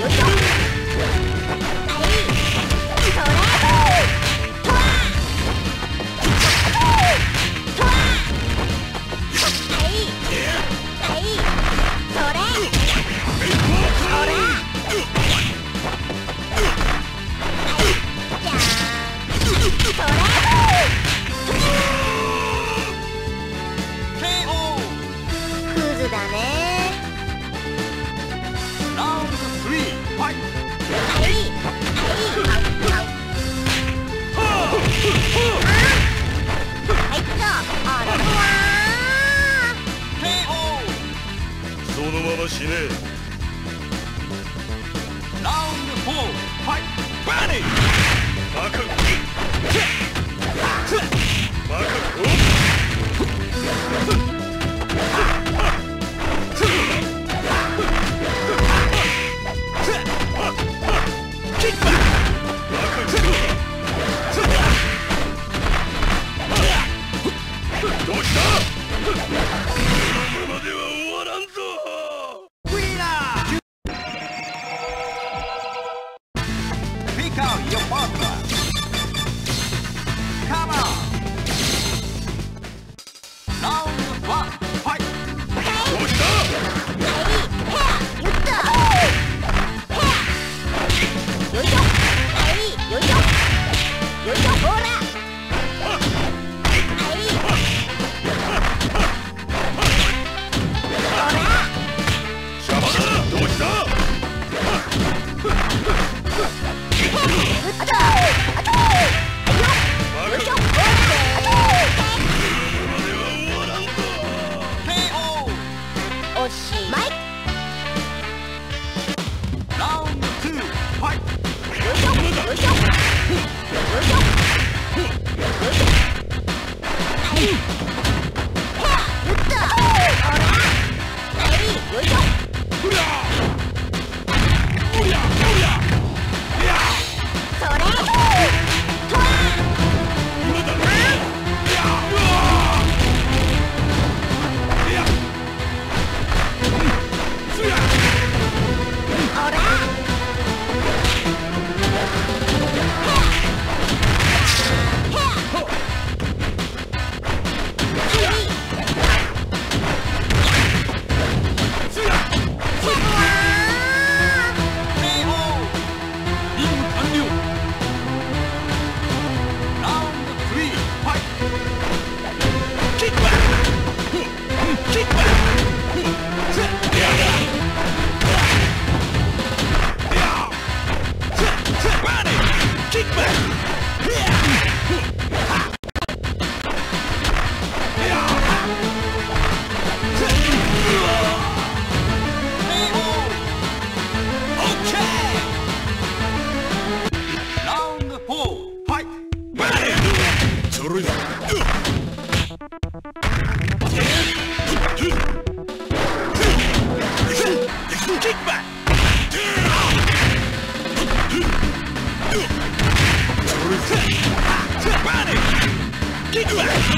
有效 Panic! Get back!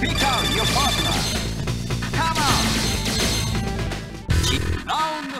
Pick out your partner. Come on. Round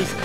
リスク